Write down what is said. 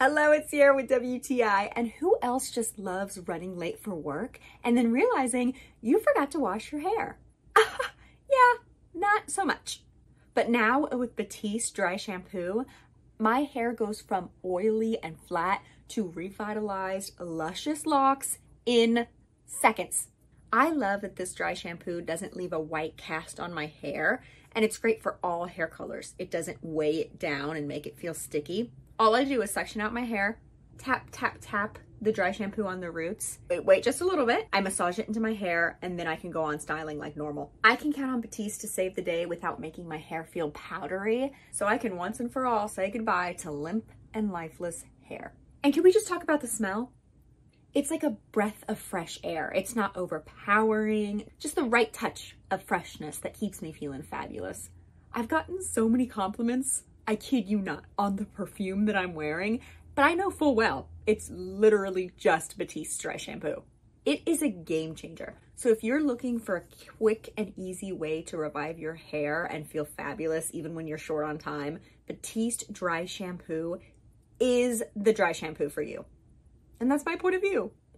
Hello, it's Sierra with WTI. And who else just loves running late for work and then realizing you forgot to wash your hair? yeah, not so much. But now with Batiste dry shampoo, my hair goes from oily and flat to revitalized, luscious locks in seconds. I love that this dry shampoo doesn't leave a white cast on my hair and it's great for all hair colors. It doesn't weigh it down and make it feel sticky. All I do is section out my hair, tap, tap, tap the dry shampoo on the roots. Wait, wait just a little bit. I massage it into my hair and then I can go on styling like normal. I can count on Batiste to save the day without making my hair feel powdery. So I can once and for all say goodbye to limp and lifeless hair. And can we just talk about the smell? It's like a breath of fresh air. It's not overpowering, just the right touch of freshness that keeps me feeling fabulous. I've gotten so many compliments I kid you not, on the perfume that I'm wearing, but I know full well it's literally just Batiste dry shampoo. It is a game changer. So if you're looking for a quick and easy way to revive your hair and feel fabulous even when you're short on time, Batiste dry shampoo is the dry shampoo for you. And that's my point of view.